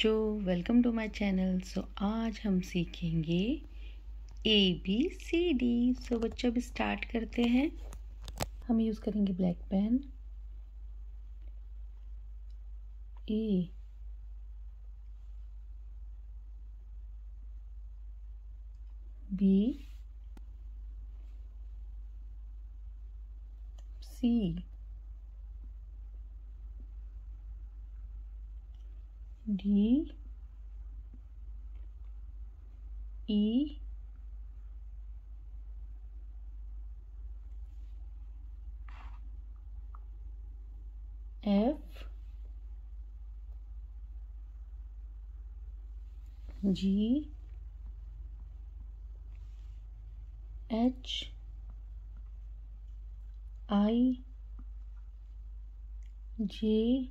बच्चों welcome to my channel so आज हम सीखेंगे ए बी सी डी सो बच्चों अभी स्टार्ट करते हैं। हम यूज़ करेंगे black pen A B C D E F G H I J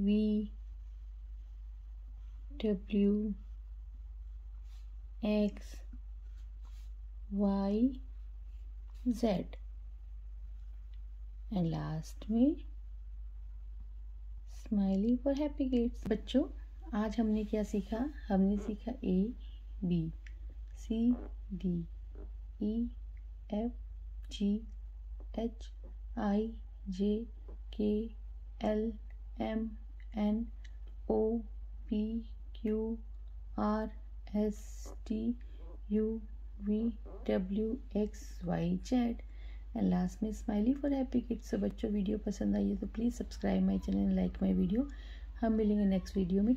V W X Y Z. And last में स्माइली फॉर हैप्पी किड्स बच्चों, आज हमने क्या सीखा? हमने सीखा A B C D E F G H I J K L M N O P Q R S T U V W X Y Z and last में smiley for happy kids बच्चों video पसंद आई है तो please subscribe my channel like my video हम मिलेंगे next video में.